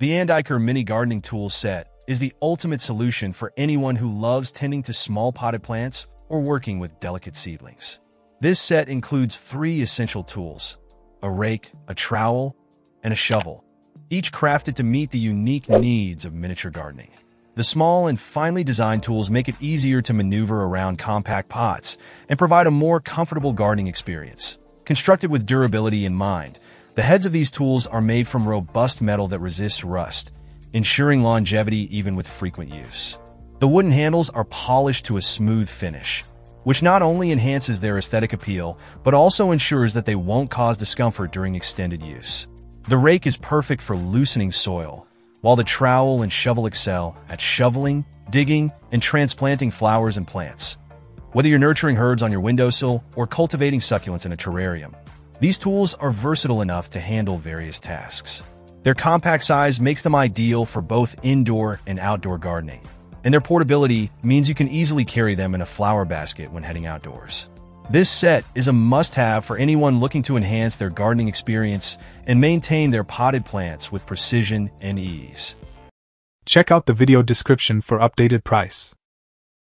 The Andiker Mini Gardening Tool Set is the ultimate solution for anyone who loves tending to small potted plants or working with delicate seedlings. This set includes three essential tools, a rake, a trowel, and a shovel, each crafted to meet the unique needs of miniature gardening. The small and finely designed tools make it easier to maneuver around compact pots and provide a more comfortable gardening experience. Constructed with durability in mind, the heads of these tools are made from robust metal that resists rust, ensuring longevity even with frequent use. The wooden handles are polished to a smooth finish, which not only enhances their aesthetic appeal, but also ensures that they won't cause discomfort during extended use. The rake is perfect for loosening soil, while the trowel and shovel excel at shoveling, digging, and transplanting flowers and plants. Whether you're nurturing herbs on your windowsill or cultivating succulents in a terrarium, these tools are versatile enough to handle various tasks. Their compact size makes them ideal for both indoor and outdoor gardening, and their portability means you can easily carry them in a flower basket when heading outdoors. This set is a must-have for anyone looking to enhance their gardening experience and maintain their potted plants with precision and ease. Check out the video description for updated price.